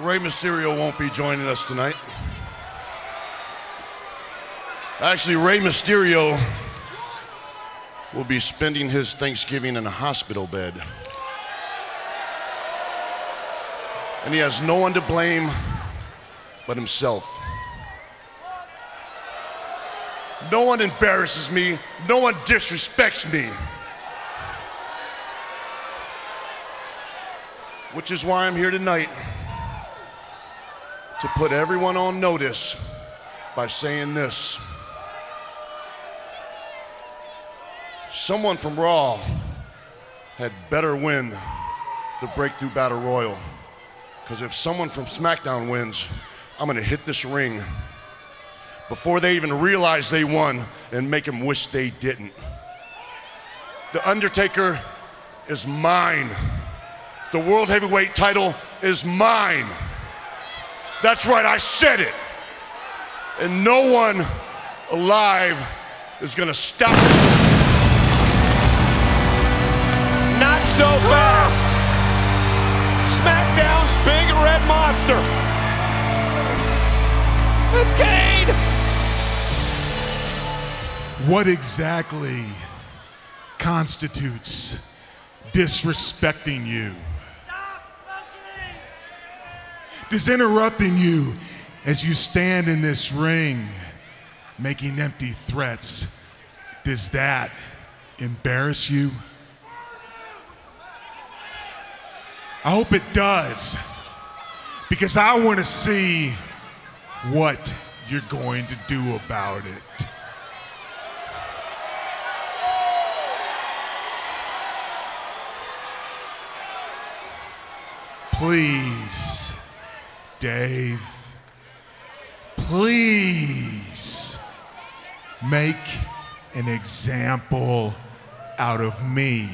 Rey Mysterio won't be joining us tonight. Actually, Rey Mysterio will be spending his Thanksgiving in a hospital bed. And he has no one to blame but himself. No one embarrasses me, no one disrespects me. Which is why I'm here tonight to put everyone on notice by saying this. Someone from Raw had better win the Breakthrough Battle Royal. Because if someone from SmackDown wins, I'm going to hit this ring before they even realize they won and make them wish they didn't. The Undertaker is mine. The World Heavyweight title is mine. That's right, I said it. And no one alive is going to stop it. Not so fast. SmackDown's big red monster. It's Kane. What exactly constitutes disrespecting you? Does interrupting you as you stand in this ring making empty threats, does that embarrass you? I hope it does. Because I want to see what you're going to do about it. Please, Dave, please make an example out of me.